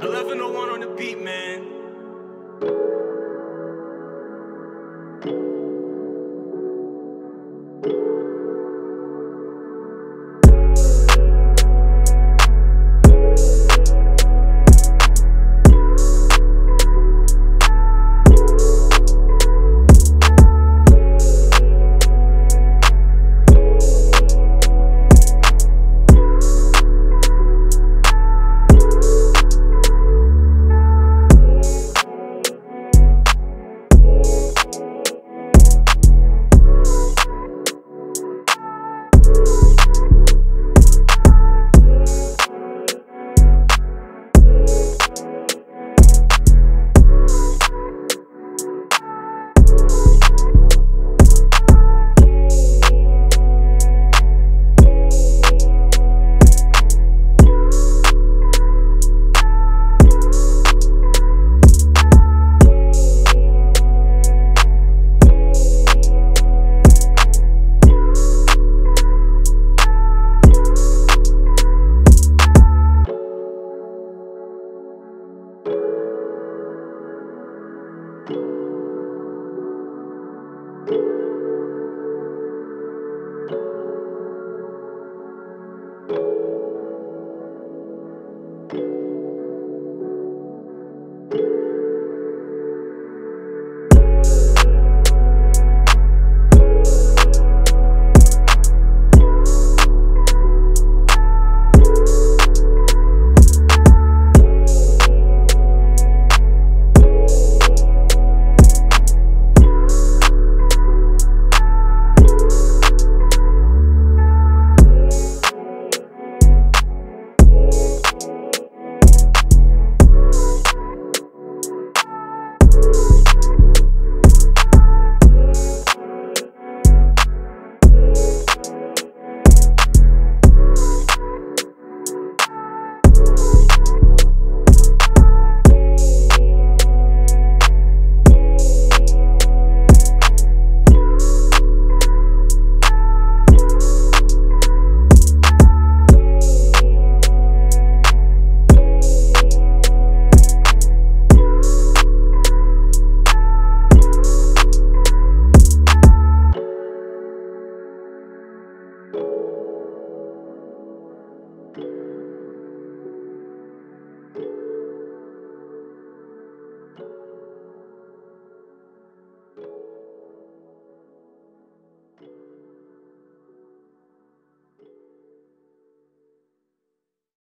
1101 on the beat, man.